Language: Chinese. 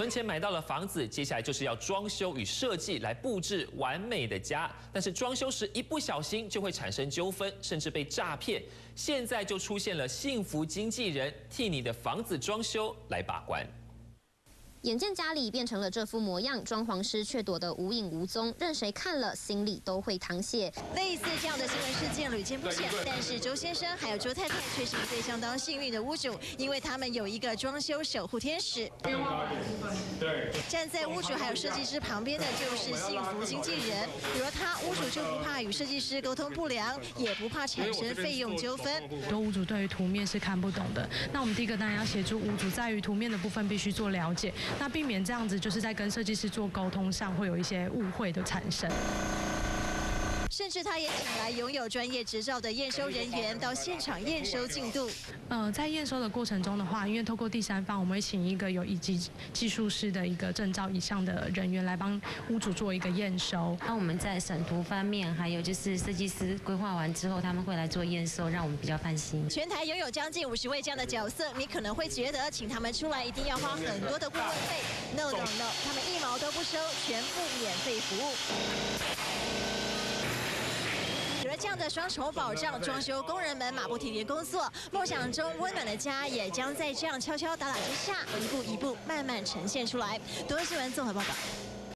存钱买到了房子，接下来就是要装修与设计来布置完美的家。但是装修时一不小心就会产生纠纷，甚至被诈骗。现在就出现了幸福经纪人，替你的房子装修来把关。眼见家里变成了这副模样，装潢师却躲得无影无踪，任谁看了心里都会淌血。类似这样的新闻事件屡见不鲜，但是周先生还有周太太却是一对相当幸运的屋主，因为他们有一个装修守护天使。对，站在屋主还有设计师旁边的就是幸福经纪人，有了他，屋主就不怕与设计师沟通不良，也不怕产生费用纠纷。很多屋主对于图面是看不懂的，那我们第一个当然要协助屋主，在于图面的部分必须做了解。那避免这样子，就是在跟设计师做沟通上会有一些误会的产生。甚至他也请来拥有专业执照的验收人员到现场验收进度。呃，在验收的过程中的话，因为透过第三方，我们会请一个有一级技术师的一个证照以上的人员来帮屋主做一个验收。那我们在审图方面，还有就是设计师规划完之后，他们会来做验收，让我们比较放心。全台拥有将近五十位这样的角色，你可能会觉得请他们出来一定要花很多的顾问费。No No No，他们一毛都不收，全部免费服务。这样的双重保障，装修工人们马不停蹄工作，梦想中温暖的家也将在这样敲敲打打之下，一步一步慢慢呈现出来。多新闻综合报道。